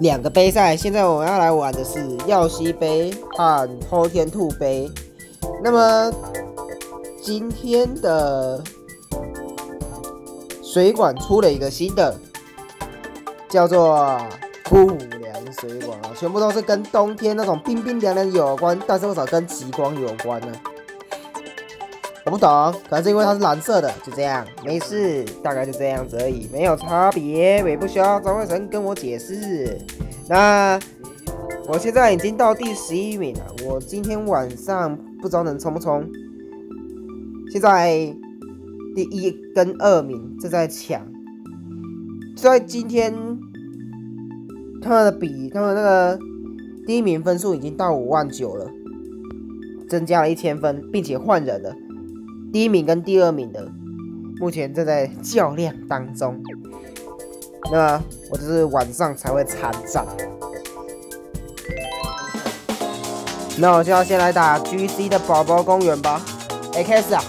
两个杯赛，现在我们要来玩的是耀西杯和偷天兔杯。那么今天的水管出了一个新的，叫做酷凉水管啊，全部都是跟冬天那种冰冰凉凉有关，但是为什么跟极光有关呢？不懂，可能是因为它是蓝色的，就这样，没事，大概就这样子而已，没有差别，也不需要张慧成跟我解释。那我现在已经到第十一名了，我今天晚上不知道能冲不冲。现在第一跟二名正在抢，在今天他们的比，他们那个第一名分数已经到五万九了，增加了一千分，并且换人了。第一名跟第二名的目前正在较量当中，那我就是晚上才会参战。那我就要先来打 GC 的宝宝公园吧。哎，开始啊！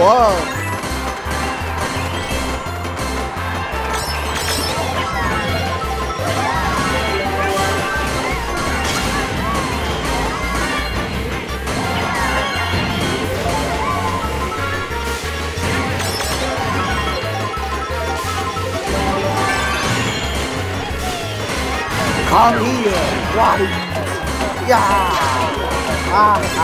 神左，抗议！哇哩呀！啊啊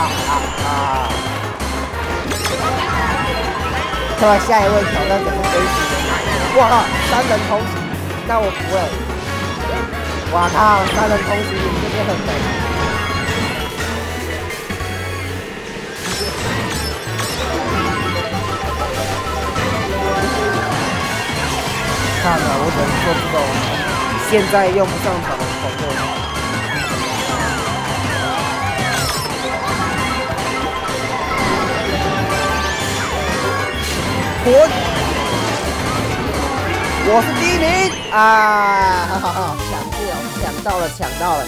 啊啊！看下一位挑战者是谁？哇靠，三人同时，那我服了。哇靠，三人同时，这边很肥。看了，我只能说这种现在用不上场的朋友。我我是第一名啊！抢住了，抢到了，抢到了！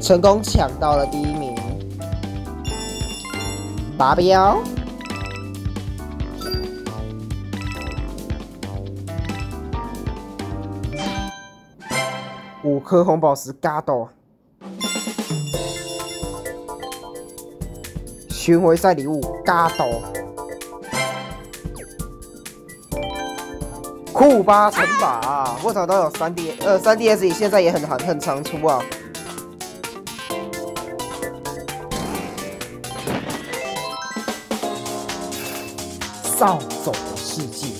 成功抢到了第一名，达标。五颗红宝石，嘎豆。巡回赛礼物，嘎豆。库巴城堡，不少都有三 D，呃，三 DS 现在也很很很常出啊。扫帚的世界。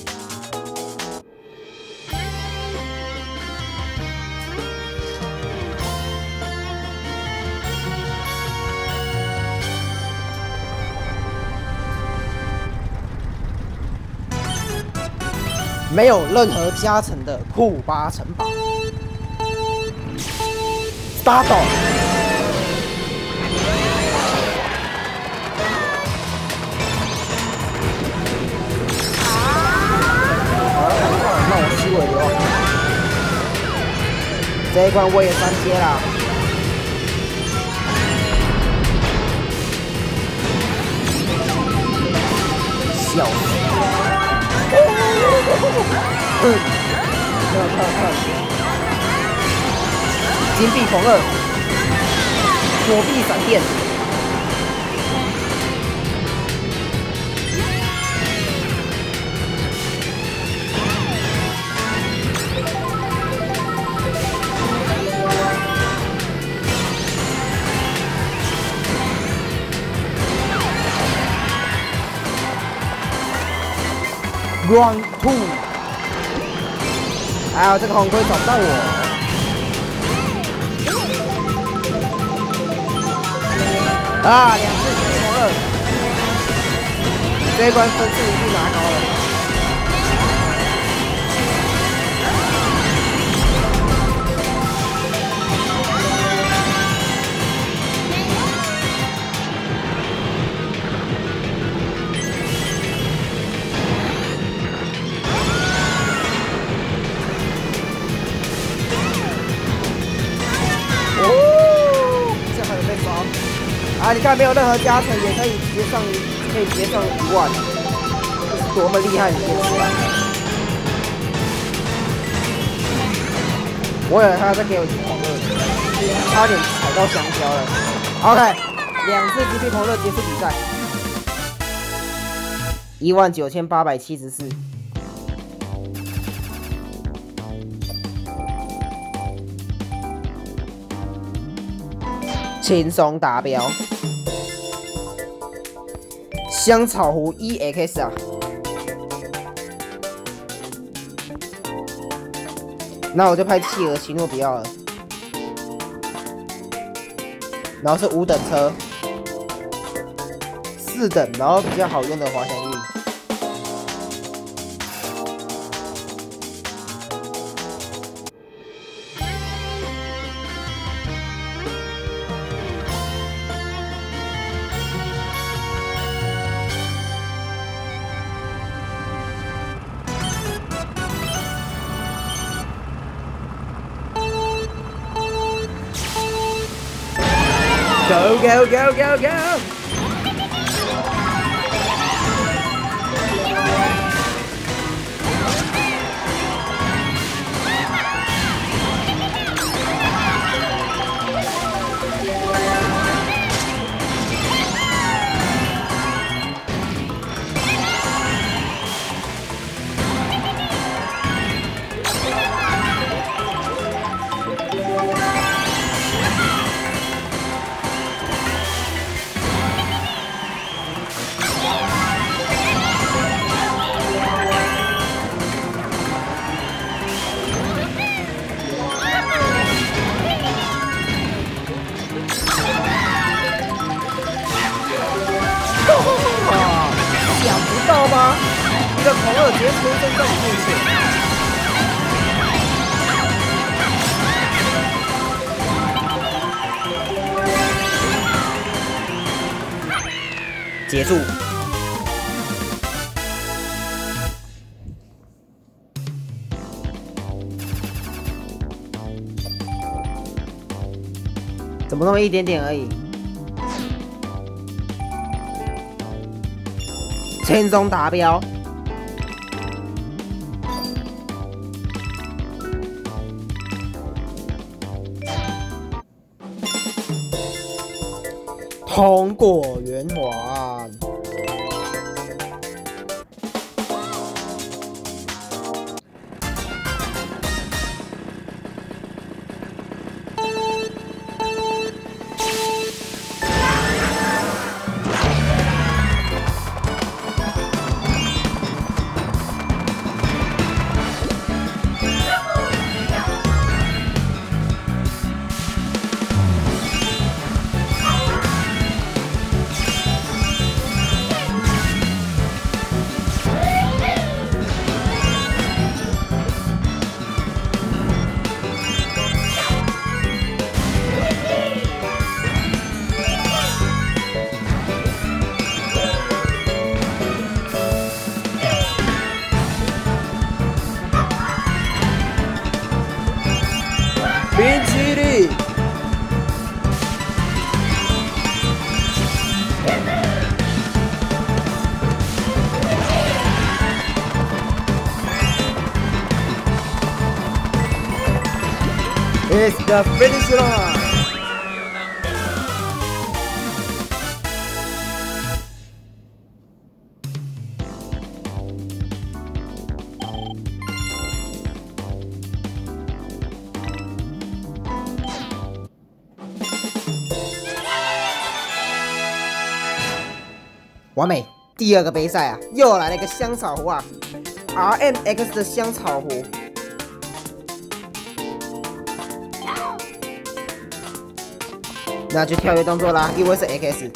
没有任何加成的库巴城堡打倒。啊。那我虚伪了，这一关我也三阶了，笑死。嗯，看看看，金币狂二，躲避闪电 round two. 啊这个红盔找不到我。啊两次 cd 魔这一关分数一定拿高了。你看，没有任何加成也可以直接上，可以直接上一万，这是多么厉害的一件事啊！我以为他在给我一狂热，差点踩到香蕉了。OK，两次 GP 狂热结束比赛，一万九千八百七十四，轻松达标。香草湖 EX 啊，那我就派企鹅奇诺比奥了，然后是五等车，四等，然后比较好用的滑翔翼。Go, go, go, go, go! 一个狂热直接出现在你面前，结束。怎么那么一点点而已？轻松达标。通过圆环。的 finish line. 完美，第二个杯赛啊，又来了一个香草湖啊，RMX 的香草湖。那就跳跃动作啦，因为是 X。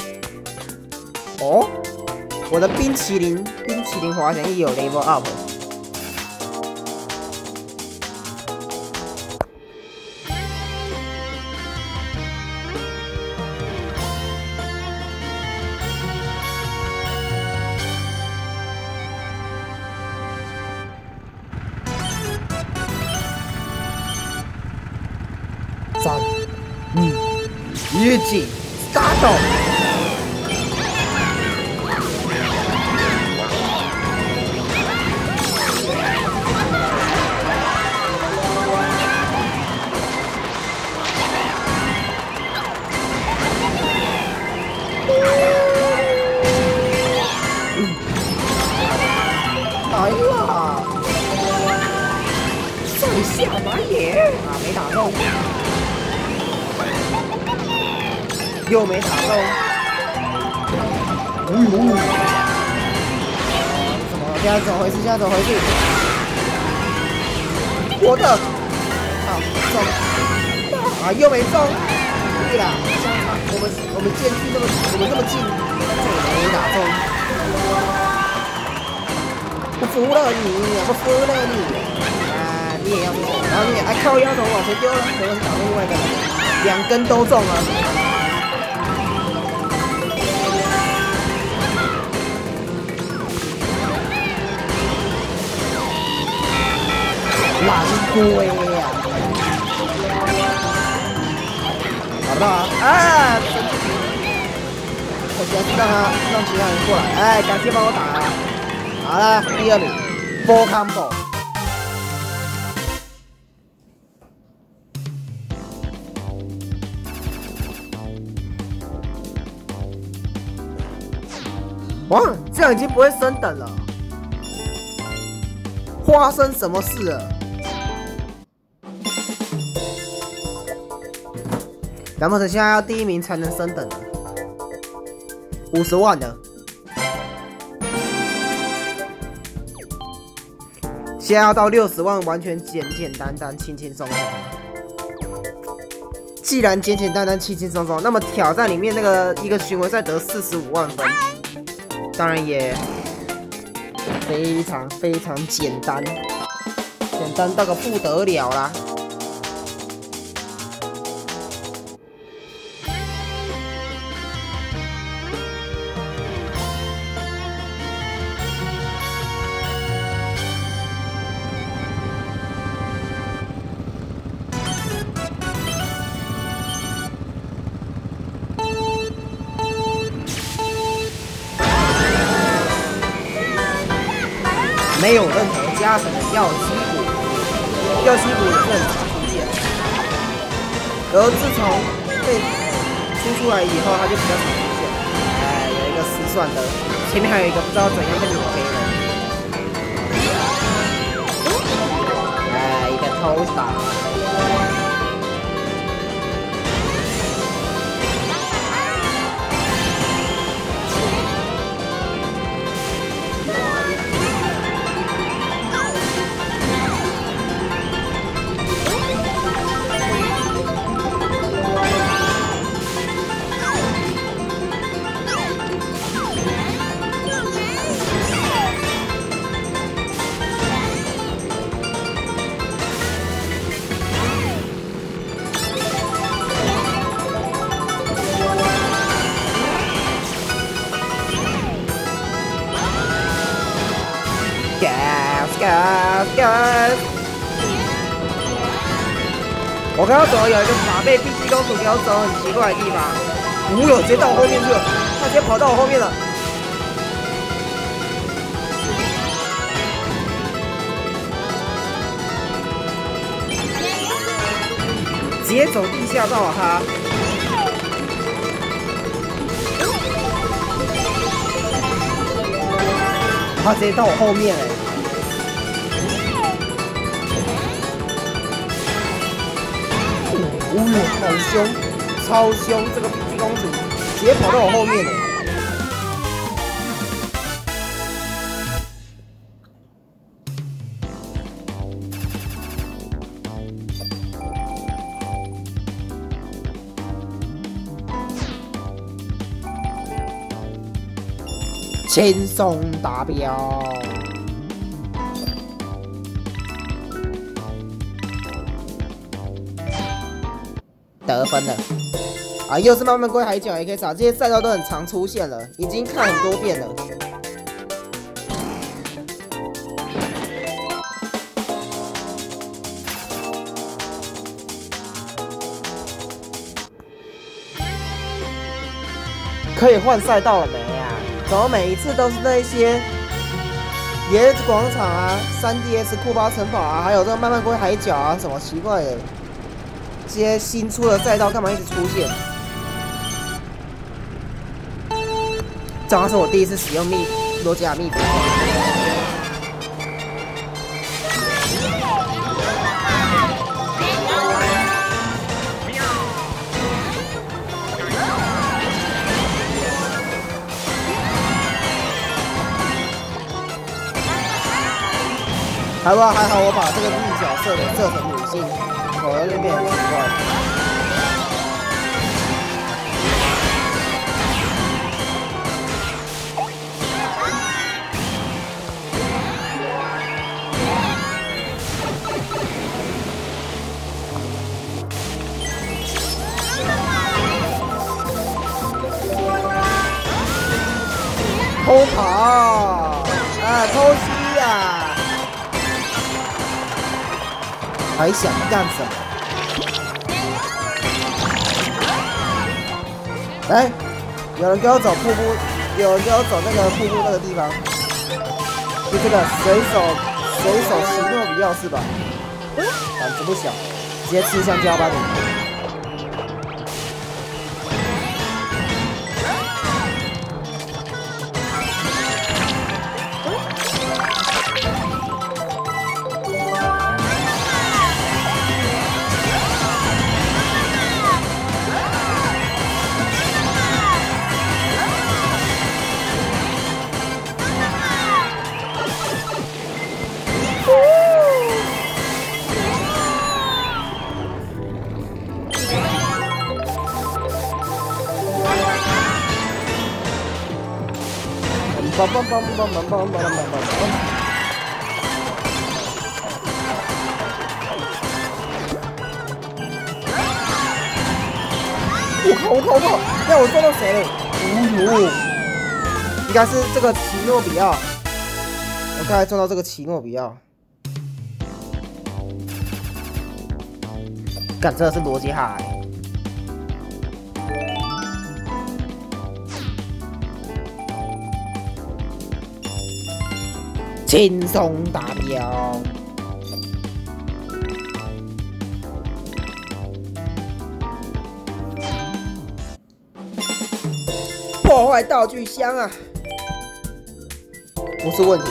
哦，我的冰淇淋冰淇淋滑翔翼有 level up。一记扎到又没打中。哎呦！怎么了？现在怎么回事？现在怎么回事？我的！好中！啊，又没中！对了，我们我们间距那么我们那么近，这也没打中。我服了你，我服了你！啊，你也要中，然后你还靠腰头往前丢了，可能是打另外的，两根都中了。蓝龟呀！好不好？啊！我先让他让其他人过来，哎，感谢帮我打。好了，第二名，Four Combo。哇，这样已经不会升等了。发生什么事了？难不成现在要第一名才能升等五十万的。现在要到六十万，完全简简单单、轻轻松松。既然简简单单、轻轻松松，那么挑战里面那个一个巡回赛得四十五万分，当然也非常非常简单，简单到个不得了啦。药西谷，药西谷也是很常出现，然后自从被输出来以后，它就比较常出现。哎，有一个失算的，前面还有一个不知道怎样被抹黑的。哎，一个偷打。我刚刚走了有一个马被碧姬公主给我走很奇怪的地方，无有直接到我后面去了，他直接跑到我后面了，直接走地下道哈，他直接到我后面哎。呜、好凶，超凶！这个冰公主直接跑到我后面了。轻松达标。得分了啊！又是慢慢龟海角 AK 啥，这些赛道都很常出现了，已经看很多遍了。可以换赛道了没啊？怎么每一次都是那些椰子广场啊、三 DS 库巴城堡啊，还有这个慢慢龟海角啊，什么奇怪的？这些新出的赛道干嘛一直出现？这好像是我第一次使用密罗加密。还不还好，我把这个女角色的设成女性，否则就变很奇怪。偷跑啊，偷还想干什么？来，有人给我走瀑布，有人给我走那个瀑布那个地方，就这个随手随手奇诺比奥是吧？胆子不小，直接吃香蕉吧你！棒棒棒棒棒棒棒棒棒棒棒。我靠！我靠！我靠！让我撞到谁了？哦呦，应该是这个奇诺比奥。我刚才撞到这个奇诺比奥。干，这是罗杰海。轻松达标，破坏道具箱啊！不是问题。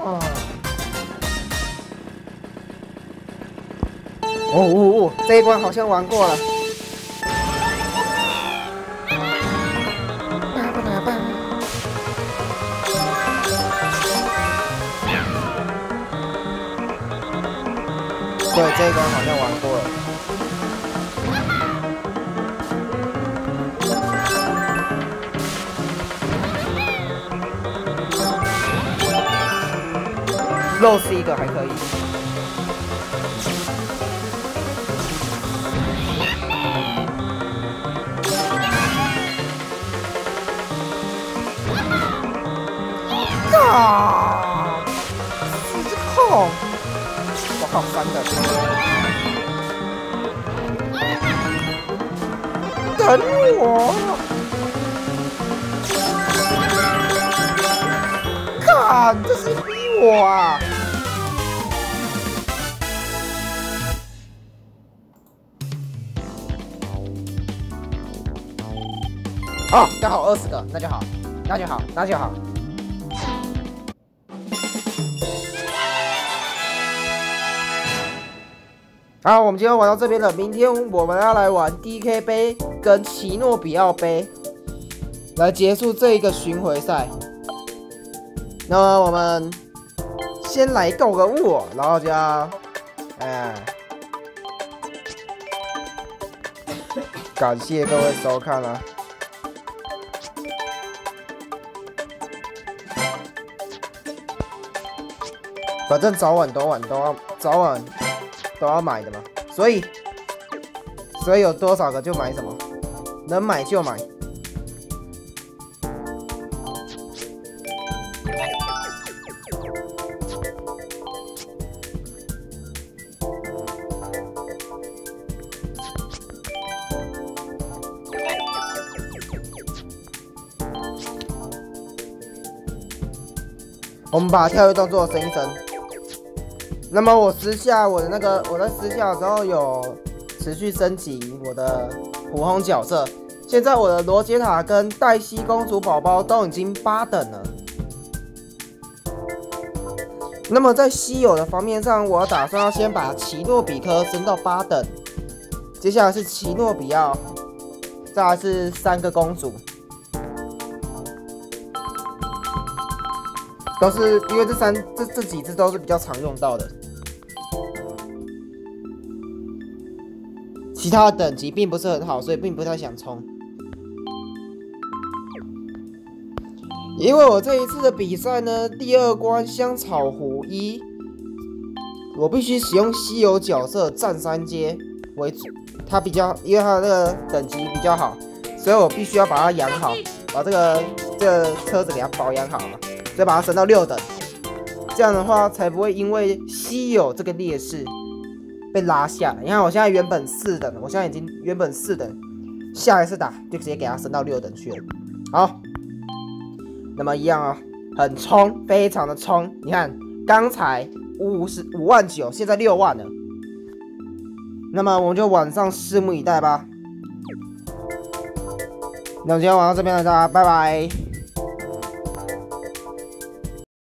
哦哦哦，这一关好像玩过了。对，这一关好像玩过了。肉是一个还可以。啊！靠三的，等我！看，这是逼我啊！哦，刚好二十个，那就好，那就好，那就好。好，我们今天玩到这边了。明天我们要来玩 DK 杯跟奇诺比奥杯，来结束这一个巡回赛。那么我们先来斗个物，然后加，哎，感谢各位收看、啊。反正早晚都晚都要早晚都要买的嘛，所以所以有多少个就买什么，能买就买。我们把跳跃动作升一升。那么我私下我的那个我在私下的时候有持续升级我的普通角色，现在我的罗杰塔跟黛西公主宝宝都已经八等了。那么在稀有的方面上，我打算要先把奇诺比科升到八等，接下来是奇诺比奥，再来是三个公主。都是因为这三这这几只都是比较常用到的，其他的等级并不是很好，所以并不太想冲。因为我这一次的比赛呢，第二关香草湖一，我必须使用稀有角色战三阶为主，它比较因为它的等级比较好，所以我必须要把它养好，把这个这个车子给它保养好嘛。再把它升到六等，这样的话才不会因为稀有这个劣势被拉下。你看我现在原本四等，我现在已经原本四等，下一次打就直接给它升到六等去了。好，那么一样啊，很冲，非常的冲。你看刚才五十五万九，现在六万了。那么我们就晚上拭目以待吧。那我今天晚上这边了，大家拜拜。